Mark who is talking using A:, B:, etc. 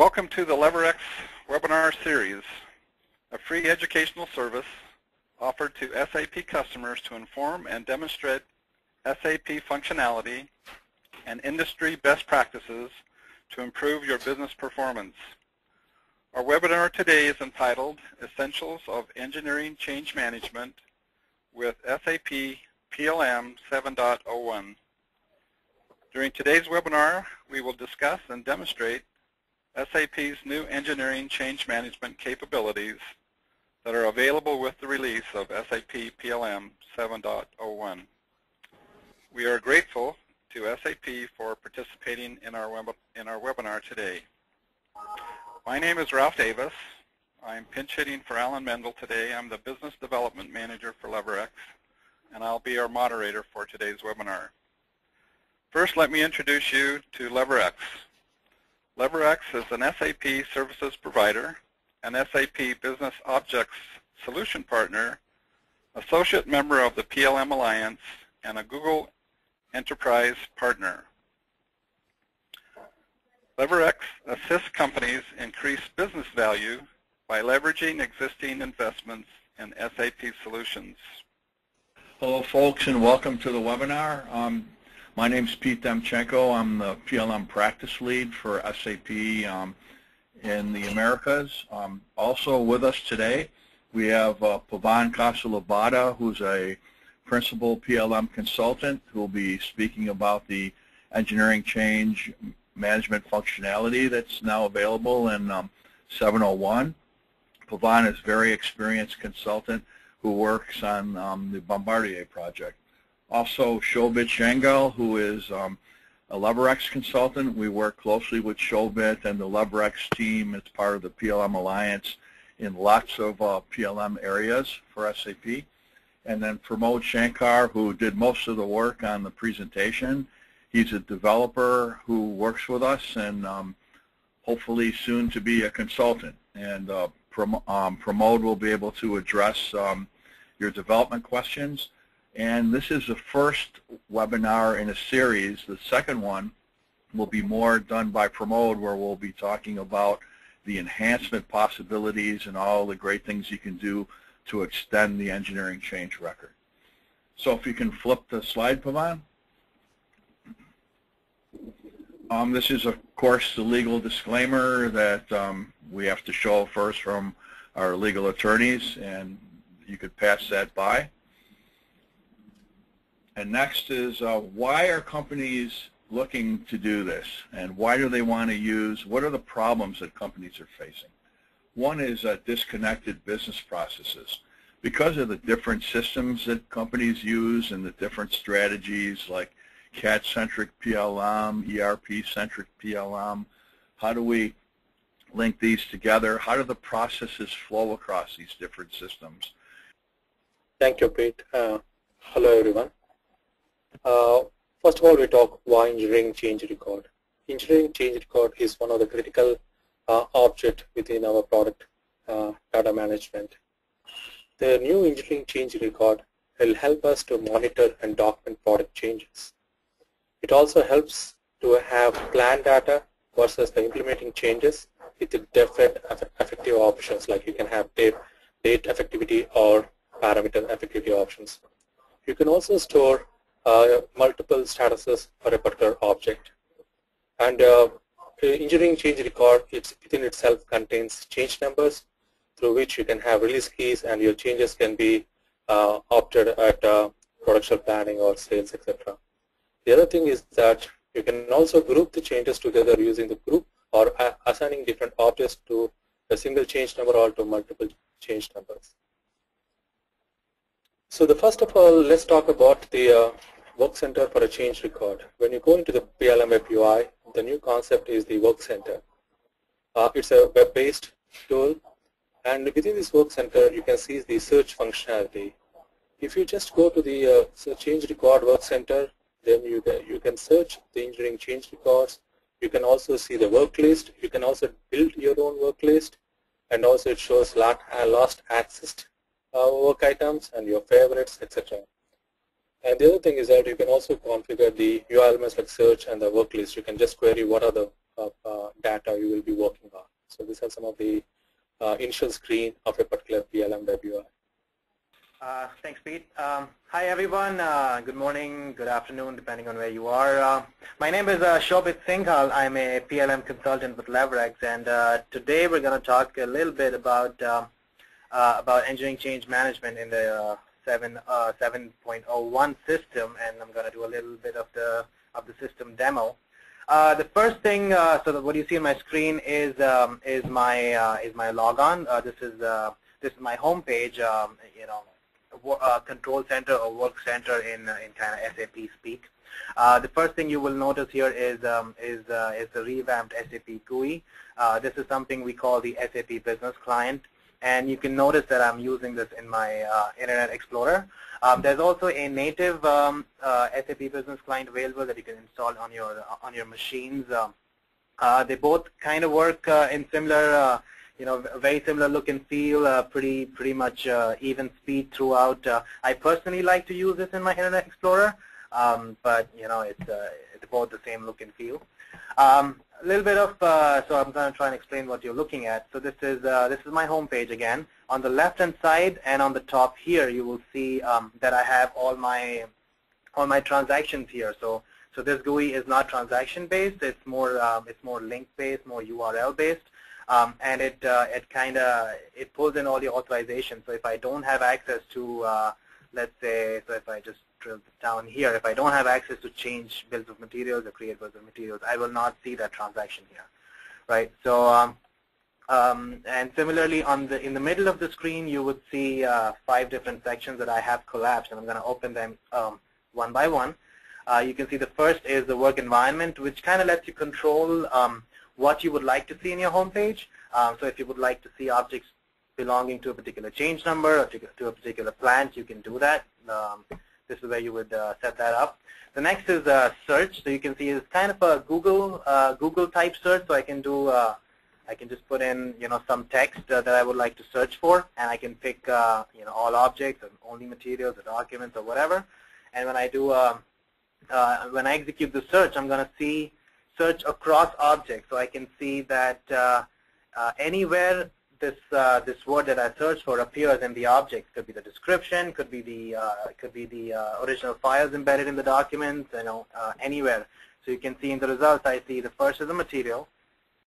A: Welcome to the LeverX webinar series, a free educational service offered to SAP customers to inform and demonstrate SAP functionality and industry best practices to improve your business performance. Our webinar today is entitled Essentials of Engineering Change Management with SAP PLM 7.01. During today's webinar, we will discuss and demonstrate SAP's new engineering change management capabilities that are available with the release of SAP PLM 7.01. We are grateful to SAP for participating in our, web in our webinar today. My name is Ralph Davis. I'm pinch hitting for Alan Mendel today. I'm the Business Development Manager for LeverX, and I'll be our moderator for today's webinar. First, let me introduce you to LeverX. LeverX is an SAP services provider, an SAP Business Objects Solution Partner, associate member of the PLM Alliance, and a Google Enterprise Partner. LeverX assists companies increase business value by leveraging existing investments in SAP solutions.
B: Hello folks and welcome to the webinar. Um, my name is Pete Demchenko. I'm the PLM practice lead for SAP um, in the Americas. Um, also with us today we have uh, Pavan Kasulabada who's a principal PLM consultant who will be speaking about the engineering change management functionality that's now available in um, 701. Pavan is a very experienced consultant who works on um, the Bombardier project. Also, Shobit Singhal, who is um, a LeverX consultant. We work closely with Shobit and the LeverX team It's part of the PLM Alliance in lots of uh, PLM areas for SAP. And then Pramod Shankar, who did most of the work on the presentation He's a developer who works with us and um, hopefully soon to be a consultant. And uh, um, Pramod will be able to address um, your development questions. And this is the first webinar in a series. The second one will be more done by Pramod where we'll be talking about the enhancement possibilities and all the great things you can do to extend the engineering change record. So if you can flip the slide, Pavan. Um, this is, of course, the legal disclaimer that um, we have to show first from our legal attorneys, and you could pass that by. And next is uh, why are companies looking to do this, and why do they want to use, what are the problems that companies are facing? One is uh, disconnected business processes. Because of the different systems that companies use and the different strategies like CAD-centric PLM, ERP-centric PLM? How do we link these together? How do the processes flow across these different systems?
C: Thank you, Pete. Uh, hello, everyone. Uh, first of all, we talk why engineering change record. Engineering change record is one of the critical uh, object within our product uh, data management. The new engineering change record will help us to monitor and document product changes. It also helps to have plan data versus the implementing changes with different effective options like you can have date, date effectivity or parameter effectivity options. You can also store uh, multiple statuses for a particular object. And uh, engineering change record it's within itself contains change numbers through which you can have release keys and your changes can be uh, opted at uh, production planning or sales, etc. The other thing is that you can also group the changes together using the group or assigning different objects to a single change number or to multiple change numbers. So the first of all, let's talk about the uh, work center for a change record. When you go into the PLM UI, the new concept is the work center. Uh, it's a web-based tool and within this work center you can see the search functionality. If you just go to the uh, change record work center, then you can, you can search the engineering change records. You can also see the work list. You can also build your own work list. And also it shows uh, lost accessed uh, work items and your favorites, etc. And the other thing is that you can also configure the UI like search and the work list. You can just query what are the uh, uh, data you will be working on. So these are some of the uh, initial screen of a particular PLM UI.
D: Uh, thanks, Pete. Um, hi, everyone. Uh, good morning, good afternoon, depending on where you are. Uh, my name is uh, Shobit Singhal. I'm a PLM consultant with LeverX, and uh, today we're going to talk a little bit about um, about engineering change management in the 7 7.01 system, and I'm going to do a little bit of the of the system demo. the first thing, so what you see on my screen is um, is my is my logon. this is this is my home page. Um, you know, uh, control center or work center in uh, in kind of SAP speak. Uh, the first thing you will notice here is um, is uh, is the revamped SAP GUI. Uh, this is something we call the SAP Business Client, and you can notice that I'm using this in my uh, Internet Explorer. Um, there's also a native um, SAP Business Client available that you can install on your on your machines. Um, they both kind of work in similar you know, very similar look and feel, uh, pretty pretty much uh, even speed throughout. Uh, I personally like to use this in my Internet Explorer, um, but you know, it's uh, it's both the same look and feel. Um, a little bit of uh, so I'm going to try and explain what you're looking at. So this is uh, this is my home page again. On the left hand side and on the top here, you will see um, that I have all my all my transactions here. So so this GUI is not transaction based. It's more um, it's more link based, more URL based. Um, and it uh, it kind of it pulls in all the authorizations. So if I don't have access to, uh, let's say, so if I just down here, if I don't have access to change bills of materials or create bills of materials, I will not see that transaction here, right? So um, um, and similarly, on the in the middle of the screen, you would see uh, five different sections that I have collapsed, and I'm going to open them um, one by one. Uh, you can see the first is the work environment, which kind of lets you control um, what you would like to see in your homepage. Um, so if you would like to see objects belonging to a particular change number or to, to a particular plant, you can do that. This is where you would uh, set that up. The next is uh, search. So you can see it's kind of a Google uh, Google type search. So I can do I can just put in you know some text that I would like to search for, and I can pick you know all objects or only materials or documents or whatever. And when I do um, when I execute the search, I'm going to see search across objects. So I can see that uh, uh, anywhere this uh, this word that I search for appears in the object. Could be the description, could be the uh, could be the uh, original files embedded in the documents. You know, uh, anywhere. So you can see in the results, I see the first is the material,